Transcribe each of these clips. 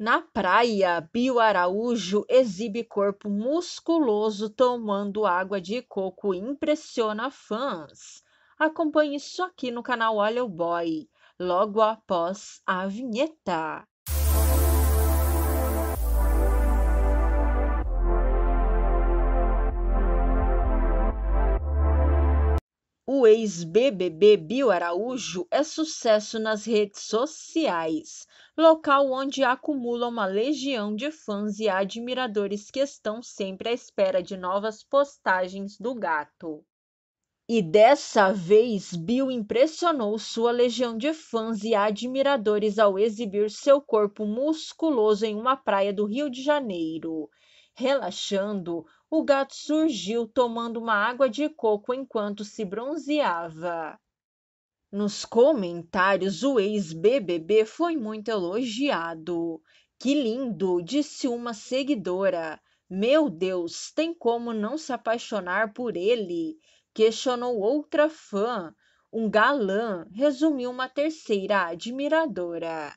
Na praia, Bio Araújo exibe corpo musculoso tomando água de coco e impressiona fãs. Acompanhe isso aqui no canal Olha o Boy, logo após a vinheta. O ex-BBB Bio Araújo é sucesso nas redes sociais, local onde acumula uma legião de fãs e admiradores que estão sempre à espera de novas postagens do gato. E dessa vez, Bill impressionou sua legião de fãs e admiradores ao exibir seu corpo musculoso em uma praia do Rio de Janeiro. Relaxando, o gato surgiu tomando uma água de coco enquanto se bronzeava. Nos comentários, o ex-BBB foi muito elogiado. Que lindo, disse uma seguidora. Meu Deus, tem como não se apaixonar por ele? Questionou outra fã. Um galã, resumiu uma terceira admiradora.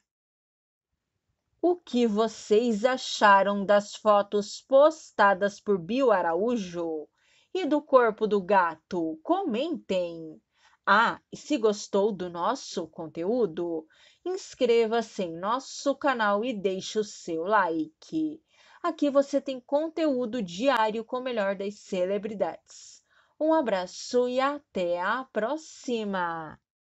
O que vocês acharam das fotos postadas por Bio Araújo e do corpo do gato? Comentem! Ah, e se gostou do nosso conteúdo, inscreva-se em nosso canal e deixe o seu like. Aqui você tem conteúdo diário com o melhor das celebridades. Um abraço e até a próxima!